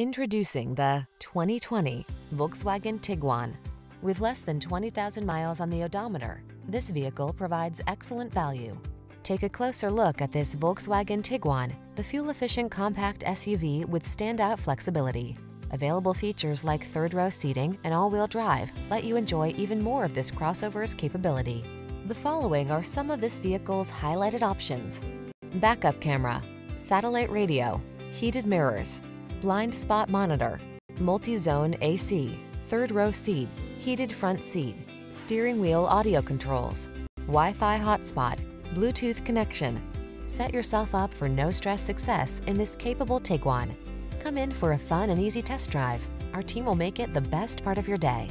Introducing the 2020 Volkswagen Tiguan. With less than 20,000 miles on the odometer, this vehicle provides excellent value. Take a closer look at this Volkswagen Tiguan, the fuel-efficient compact SUV with standout flexibility. Available features like third-row seating and all-wheel drive let you enjoy even more of this crossover's capability. The following are some of this vehicle's highlighted options. Backup camera, satellite radio, heated mirrors, blind spot monitor, multi-zone AC, third row seat, heated front seat, steering wheel audio controls, Wi-Fi hotspot, Bluetooth connection. Set yourself up for no-stress success in this capable Tiguan. Come in for a fun and easy test drive. Our team will make it the best part of your day.